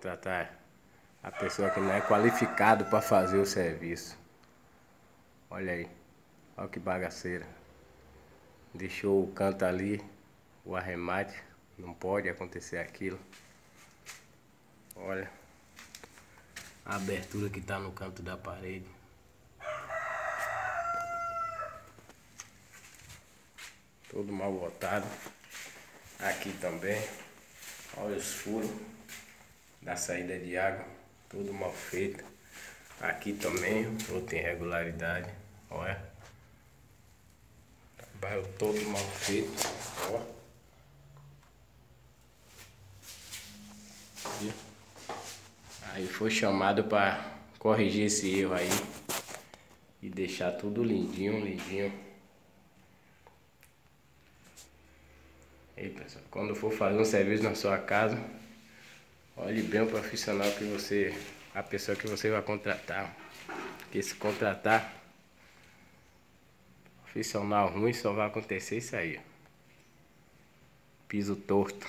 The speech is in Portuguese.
Tratar a pessoa que não é qualificado para fazer o serviço. Olha aí. Olha que bagaceira. Deixou o canto ali, o arremate. Não pode acontecer aquilo. Olha. A abertura que está no canto da parede. Todo mal botado. Aqui também. Olha os furos da saída de água, tudo mal feito. Aqui também, outra irregularidade, olha. Trabalho todo mal feito, ó. Aí foi chamado para corrigir esse erro aí e deixar tudo lindinho, lindinho. Aí pessoal, quando for fazer um serviço na sua casa, Olhe bem o profissional que você, a pessoa que você vai contratar. Porque se contratar profissional ruim, só vai acontecer isso aí. Piso torto.